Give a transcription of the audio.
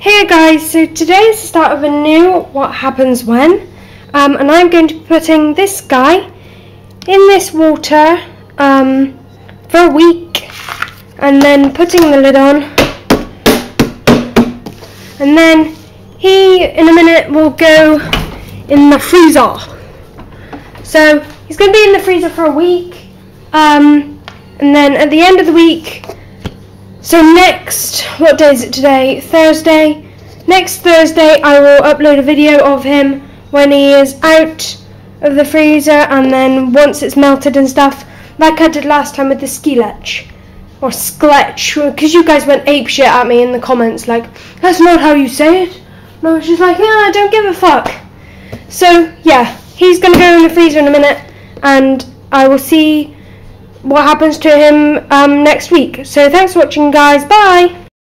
Hey guys, so today is the start of a new What Happens When, um, and I'm going to be putting this guy in this water um, for a week, and then putting the lid on, and then he, in a minute, will go in the freezer. So he's going to be in the freezer for a week, um, and then at the end of the week, so next, what day is it today? Thursday. Next Thursday, I will upload a video of him when he is out of the freezer, and then once it's melted and stuff, like I did last time with the skilletch or skletch, because you guys went ape shit at me in the comments, like that's not how you say it. No, just like yeah, I don't give a fuck. So yeah, he's gonna go in the freezer in a minute, and I will see what happens to him um, next week. So thanks for watching, guys. Bye.